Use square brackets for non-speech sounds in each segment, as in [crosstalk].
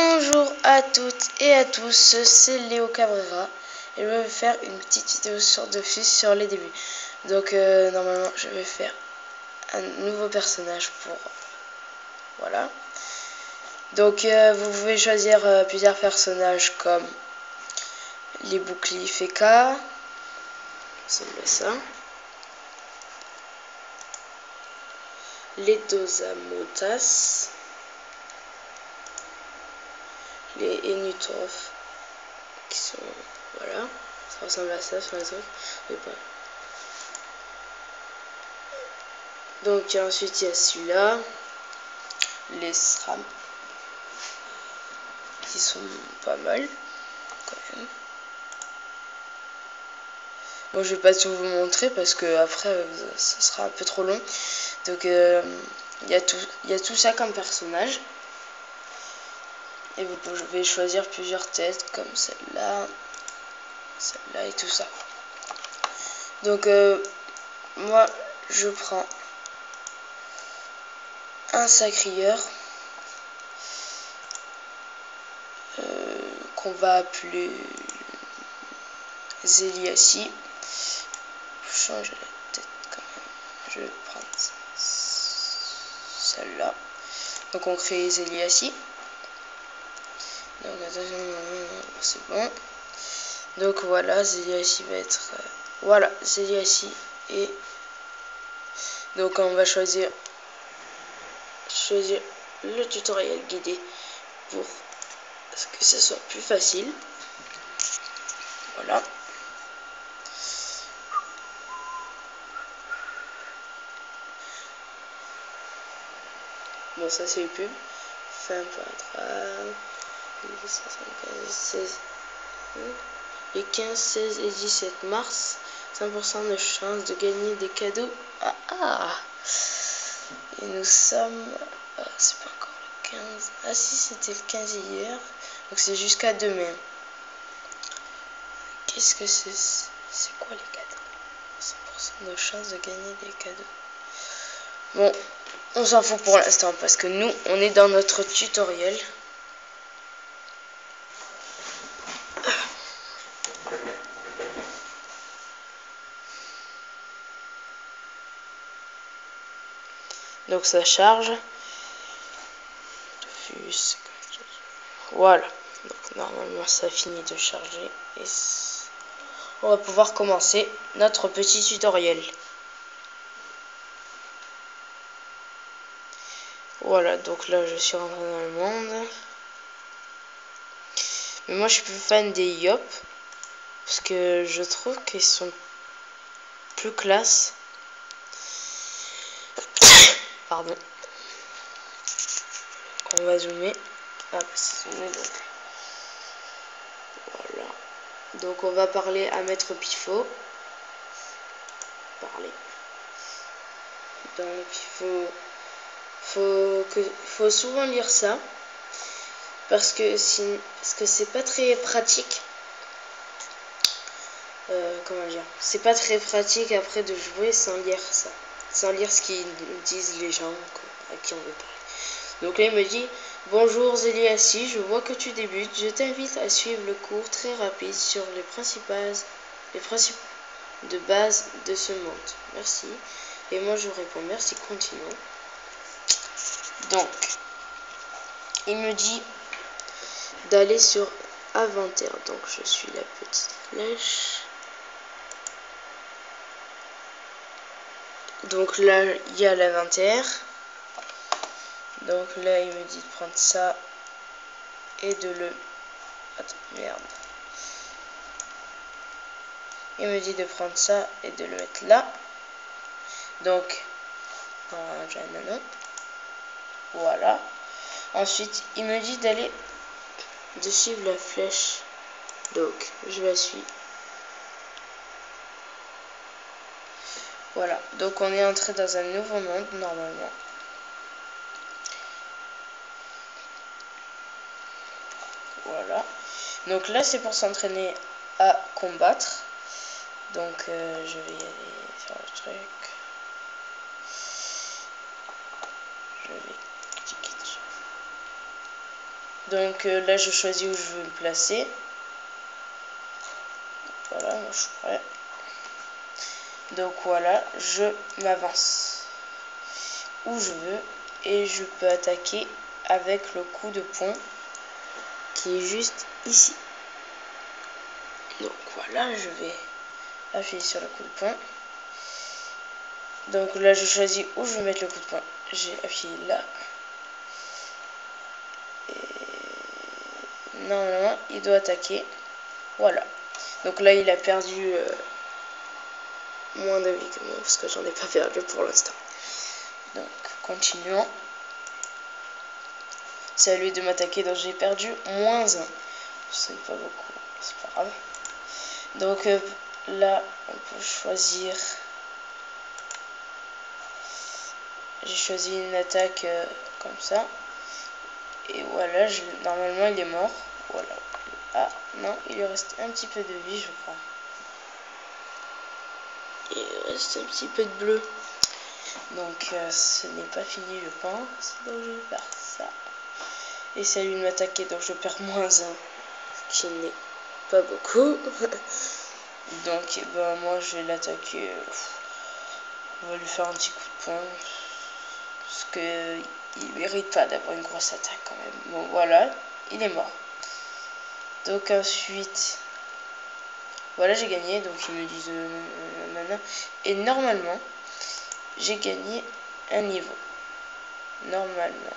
Bonjour à toutes et à tous, c'est Léo Cabrera et je vais faire une petite vidéo sur Dofus sur les débuts. Donc euh, normalement je vais faire un nouveau personnage pour... Voilà. Donc euh, vous pouvez choisir euh, plusieurs personnages comme les boucliers FK, ça ça. Les Dosamotas. Les Enutrov qui sont voilà ça ressemble à ça sur les autres mais pas. Donc ensuite il y a celui-là les SRAM qui sont pas mal quand même. Bon je vais pas tout vous montrer parce que après ça sera un peu trop long. Donc euh, il y a tout il y a tout ça comme personnage et vous pouvez choisir plusieurs têtes comme celle-là, celle-là et tout ça. Donc euh, moi je prends un sacrieur euh, qu'on va appeler Zéliassi. Changer la tête quand même. Je vais prendre celle-là. Donc on crée Zéliassi. Donc c'est bon. Donc voilà, ici va être... Euh, voilà, ici et... Donc on va choisir choisir le tutoriel guidé pour que ce soit plus facile. Voilà. Bon, ça c'est le pub. Fin les 15, 16 et 17 mars, 5% de chance de gagner des cadeaux. Ah ah Et nous sommes... Ah, c'est pas encore le 15. Ah si, c'était le 15 hier. Donc c'est jusqu'à demain. Qu'est-ce que c'est C'est quoi les cadeaux? 100% de chance de gagner des cadeaux. Bon, on s'en fout pour l'instant parce que nous, on est dans notre tutoriel. Donc ça charge. Voilà. Donc normalement ça finit de charger. Et on va pouvoir commencer notre petit tutoriel. Voilà. Donc là je suis rentré dans le monde. Mais moi je suis plus fan des Yop parce que je trouve qu'ils sont plus classe On va zoomer. Ah, donc. Voilà. Donc on va parler à Maître Pifot. Parler. Donc il faut, que, faut souvent lire ça. Parce que si, parce c'est pas très pratique. Euh, comment dire? C'est pas très pratique après de jouer sans lire ça sans lire ce qu'ils disent les gens à qui on veut parler. Donc là, il me dit Bonjour Zéliassi, je vois que tu débutes. Je t'invite à suivre le cours très rapide sur les principales, les principes de base de ce monde. Merci. Et moi, je réponds Merci, continuons. Donc, il me dit d'aller sur inventaire. Donc, je suis la petite flèche. Donc là, il y a l'inventaire. Donc là, il me dit de prendre ça et de le... Attends, merde. Il me dit de prendre ça et de le mettre là. Donc, voilà. Ensuite, il me dit d'aller de suivre la flèche. Donc, je la suis. Voilà, donc on est entré dans un nouveau monde normalement. Voilà. Donc là, c'est pour s'entraîner à combattre. Donc euh, je vais y aller sur le truc. Je vais Donc euh, là, je choisis où je veux le placer. Voilà, je suis prêt. Donc voilà, je m'avance où je veux et je peux attaquer avec le coup de poing qui est juste ici. Donc voilà, je vais appuyer sur le coup de poing. Donc là, je choisis où je vais mettre le coup de poing. J'ai appuyé là. Et normalement, il doit attaquer. Voilà. Donc là, il a perdu euh, moins de vie que moi, parce que j'en ai pas perdu pour l'instant. Donc, continuons. C'est à lui de m'attaquer, donc j'ai perdu moins 1. C'est pas beaucoup, c'est pas grave. Donc euh, là, on peut choisir... J'ai choisi une attaque euh, comme ça. Et voilà, normalement il est mort. Voilà. Ah, non, il lui reste un petit peu de vie, je crois. Il reste un petit peu de bleu. Donc, euh, ce n'est pas fini, je pense. Donc, je vais faire ça. Et ça lui m'attaquer, donc je perds moins 1. Ce qui n'est pas beaucoup. [laughs] donc, eh ben, moi, je vais l'attaquer. On va lui faire un petit coup de poing. Parce que il mérite pas d'avoir une grosse attaque quand même. Bon, voilà, il est mort. Donc ensuite, voilà, j'ai gagné. Donc ils me disent euh, Et normalement, j'ai gagné un niveau. Normalement.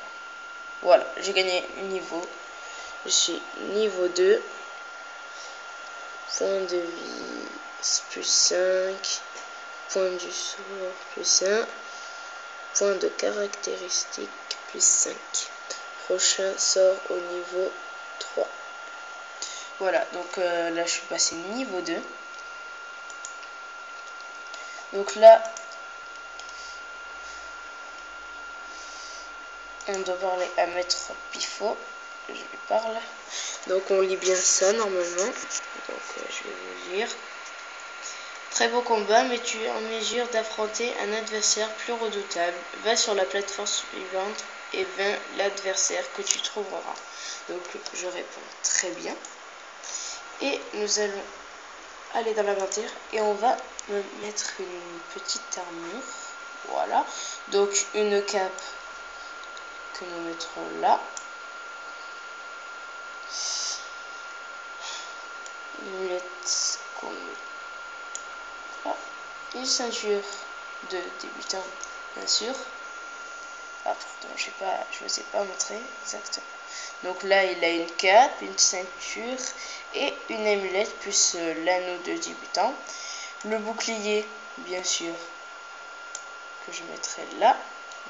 Voilà, j'ai gagné un niveau. Je suis niveau 2. Point de vie plus 5. Point du sort plus 1. Point de caractéristique plus 5. Prochain sort au niveau 3. Voilà, donc euh, là je suis passé niveau 2. Donc là, on doit parler à Maître Pifo. Je lui parle. Donc on lit bien ça normalement. Donc euh, je vais vous lire. Très beau combat, mais tu es en mesure d'affronter un adversaire plus redoutable. Va sur la plateforme suivante et vains l'adversaire que tu trouveras. Donc je réponds très bien. Et nous allons aller dans l'inventaire et on va me mettre une petite armure. Voilà. Donc une cape que nous mettrons là. Une ceinture de débutant, bien sûr. Ah, pardon, je je vous ai pas montré exactement. Donc là, il a une cape, une ceinture et une amulette plus euh, l'anneau de débutant. Le bouclier, bien sûr, que je mettrai là.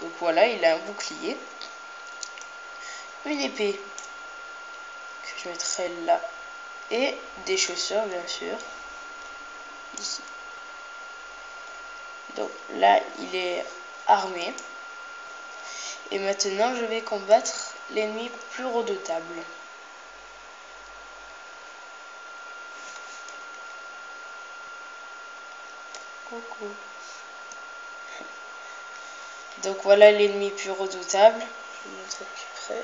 Donc voilà, il a un bouclier. Une épée que je mettrai là. Et des chaussures, bien sûr. Ici. Donc là, il est armé. Et maintenant, je vais combattre l'ennemi plus redoutable. Coucou. Donc voilà l'ennemi plus redoutable. Je vous montre plus près.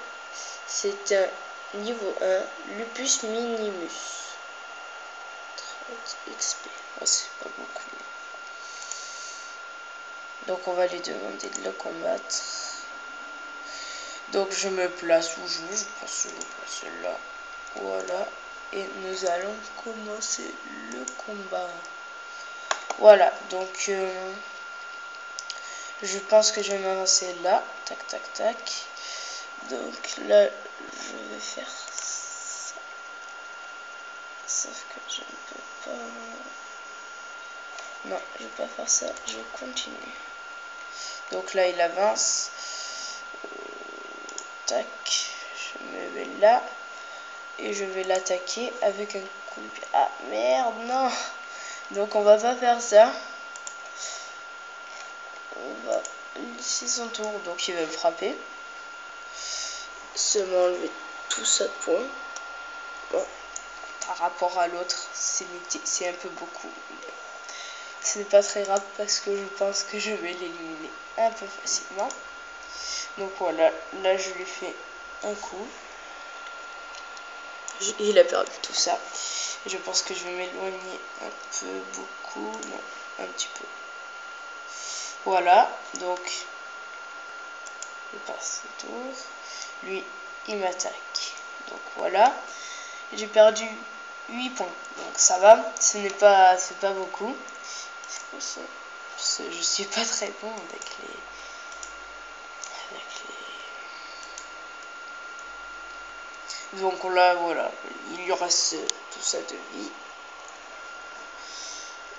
C'est un niveau 1, Lupus Minimus. 30 XP. c'est pas beaucoup. Donc on va lui demander de le combattre. Donc je me place où je veux, je pense que je vais placer là. Voilà. Et nous allons commencer le combat. Voilà, donc euh, je pense que je vais m'avancer là. Tac, tac, tac. Donc là, je vais faire ça. Sauf que je ne peux pas... Non, je ne vais pas faire ça, je continue. Donc là, il avance je me mets là et je vais l'attaquer avec un coup de pied. Ah merde, non Donc on va pas faire ça. On va laisser son tour, donc il va me frapper. Seulement enlever tout ça de. Bon, par rapport à l'autre, c'est un peu beaucoup. Ce n'est pas très grave parce que je pense que je vais l'éliminer un peu facilement. Donc voilà, là je lui fais un coup. il a perdu tout ça. Je pense que je vais m'éloigner un peu, beaucoup, non, un petit peu. Voilà, donc, il passe le tour. Lui, il m'attaque. Donc voilà, j'ai perdu 8 points. Donc ça va, ce n'est pas, pas beaucoup. Je suis pas très bon avec les, Donc là, voilà, il lui reste tout ça de vie.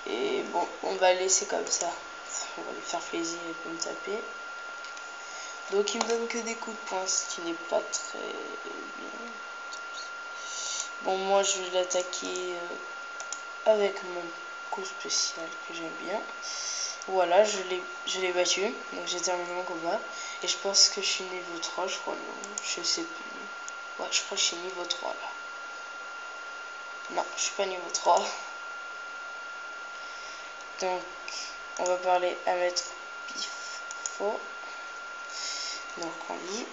Et bon, on va laisser comme ça. On va lui faire plaisir et peut me taper. Donc il me donne que des coups de poing, ce qui n'est pas très bien. Bon, moi je vais l'attaquer euh, avec mon coup spécial que j'aime bien. Voilà, je l'ai battu. Donc j'ai terminé mon combat. Et je pense que je suis niveau 3, je crois. Non, je sais plus. Ouais, je crois que je suis niveau 3 là. Non, je suis pas niveau 3. Donc, on va parler à mettre Pifo. Donc on dit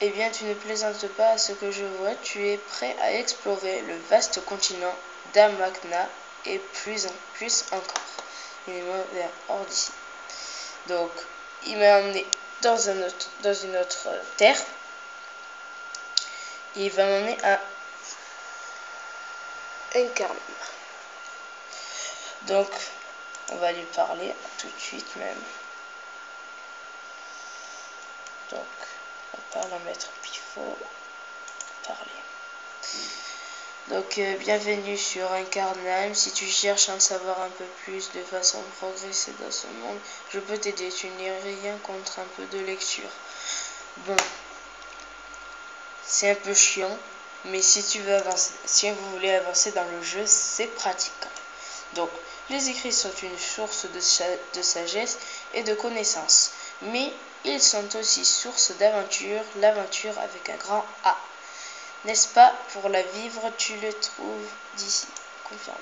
Eh bien, tu ne plaisantes pas à ce que je vois, tu es prêt à explorer le vaste continent d'Amakna et plus, en, plus encore. Il est hors d'ici. Donc, il m'a emmené dans, un une autre terre. il va m'emmener à Incarnum. Donc, on va lui parler tout de suite même. Donc, on parle à Maître Pifo. Parler. Donc, euh, bienvenue sur Incarnam. Si tu cherches à en savoir un peu plus de façon de progresser dans ce monde, je peux t'aider. Tu n'es rien contre un peu de lecture. Bon, c'est un peu chiant, mais si tu veux avancer, si vous voulez avancer dans le jeu, c'est pratique. Donc, les écrits sont une source de, sagesse et de connaissances, mais ils sont aussi source d'aventure, l'aventure avec un grand A. N'est-ce pas? Pour la vivre, tu le trouves d'ici. Confirmé.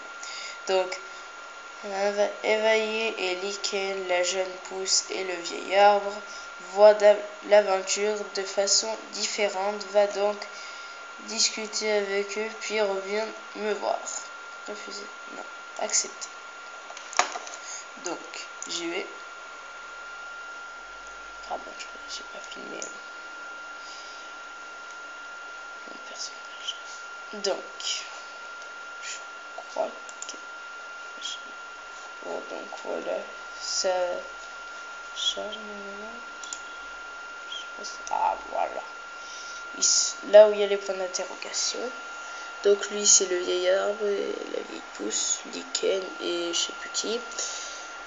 Donc, éveillé et Liken, la jeune pousse et le vieil arbre voient l'aventure de façon différente. Va donc discuter avec eux, puis reviens me voir. Refuser. Non. Accepter. Donc, j'y vais. Ah n'ai pas filmé mon Donc, je crois que... Donc voilà, ça charge Ah, voilà. Là où il y a les points d'interrogation. Donc lui c'est le vieil arbre et la vieille pousse, Liken et je sais plus qui.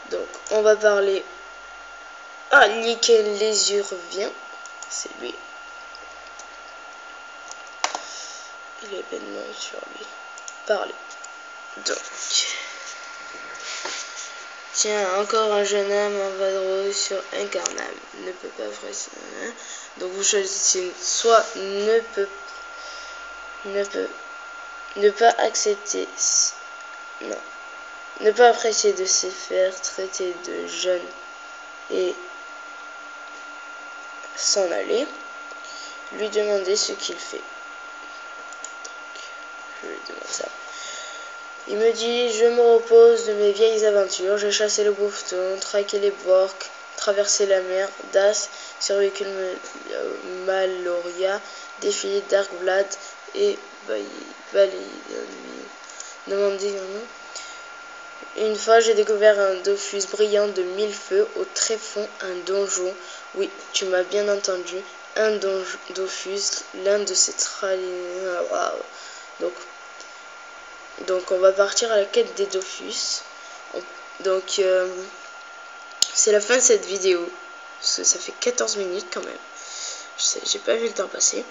Donc, on va parler. Ah, Liken les yeux revient. C'est lui. Est bêtement sur lui. Parler. Donc. Tiens, encore un jeune homme en vadrouille sur Incarnam. Ne peut pas faire Donc vous choisissez soit ne peut ne peut ne pas accepter. Non ne pas apprécier de se faire traiter de jeune et s'en aller, lui demander ce qu'il fait. Il me dit Je me repose de mes vieilles aventures. J'ai chassé le bouffeton, traqué les borks, traversé la mer, Das, survécu Maloria, défilé Darkblad et un nom. Une fois, j'ai découvert un Dofus brillant de mille feux au tréfonds, un donjon. Oui, tu m'as bien entendu, un Dofus, l'un de ces Wow. Donc, on va partir à la quête des Dofus. Donc, euh, c'est la fin de cette vidéo. Parce que ça fait 14 minutes quand même. J'ai pas vu le temps passer.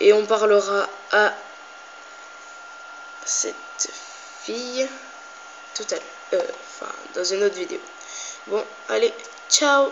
Et on parlera à cette fille tout à l'heure, euh, enfin dans une autre vidéo. Bon, allez, ciao